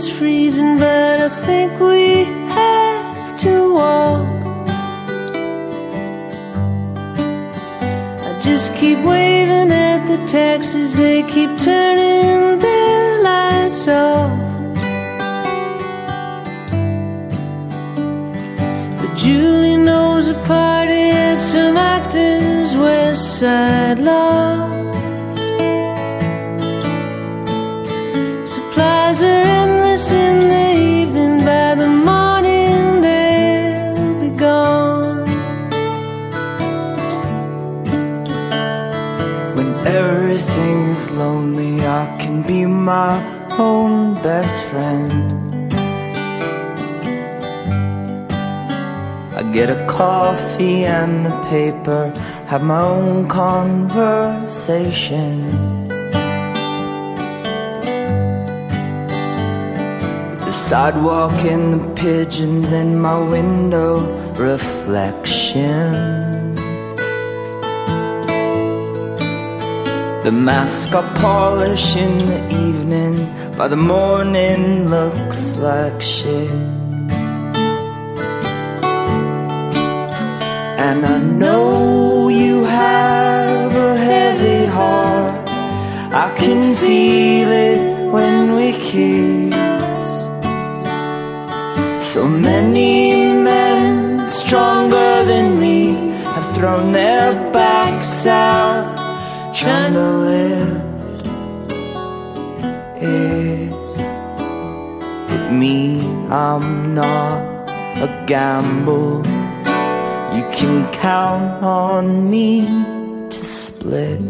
is freezing, but I think we have to walk. I just keep waving at the taxis, they keep turning their lights off. But Julie knows a party at some actors' West Side Loft. Best friend. I get a coffee and the paper, have my own conversations. With the sidewalk and the pigeons in my window reflection. The mask I polish in the evening by the morning looks like shit. And I know you have a heavy heart. I can feel it when we kiss. So many men stronger than me have thrown their backs out, trying to I'm not a gamble. You can count on me to split.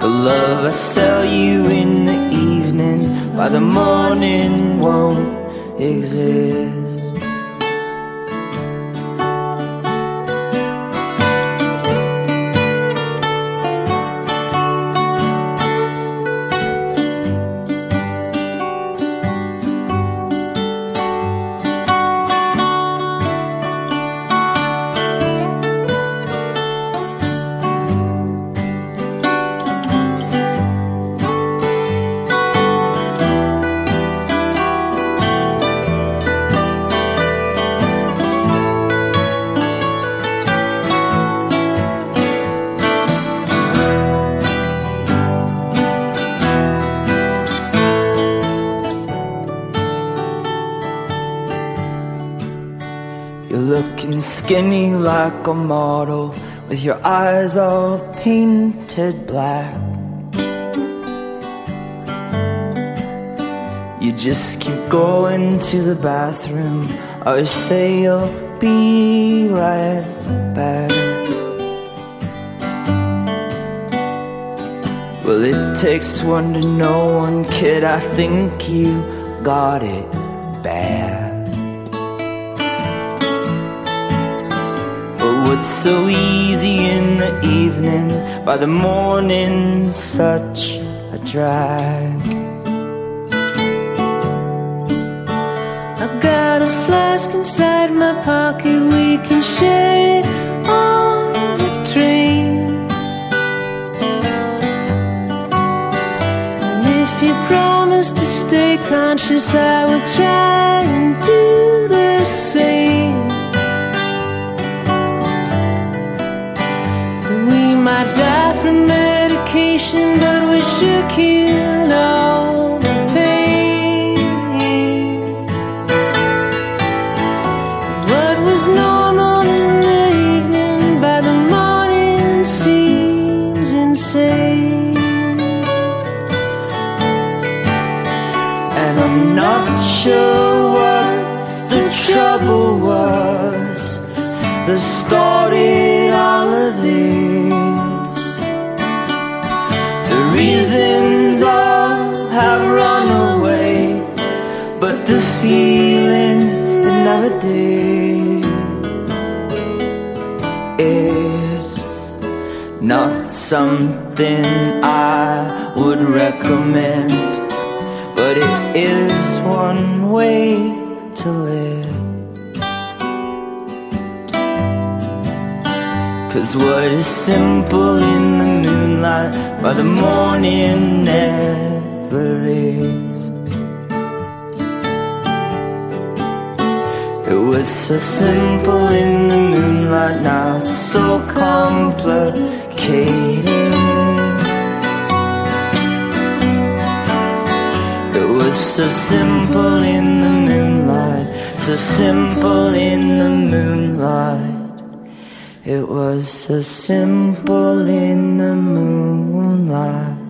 The love I sell you in the evening by the morning won't exist. Skinny like a model with your eyes all painted black. You just keep going to the bathroom. I say you'll be right back. Well, it takes one to know one, kid. I think you got it bad. What's so easy in the evening, by the morning, such a drag. I've got a flask inside my pocket, we can share it on the train. And if you promise to stay conscious, I will try and do Not sure what the trouble was that started all of this. The reasons all have run away, but the feeling never did. It's not something I would recommend, but it is one way to live. Cause what is simple in the moonlight by the morning never is. It was so simple in the moonlight, now it's so complicated. So simple in the moonlight, so simple in the moonlight. It was so simple in the moonlight.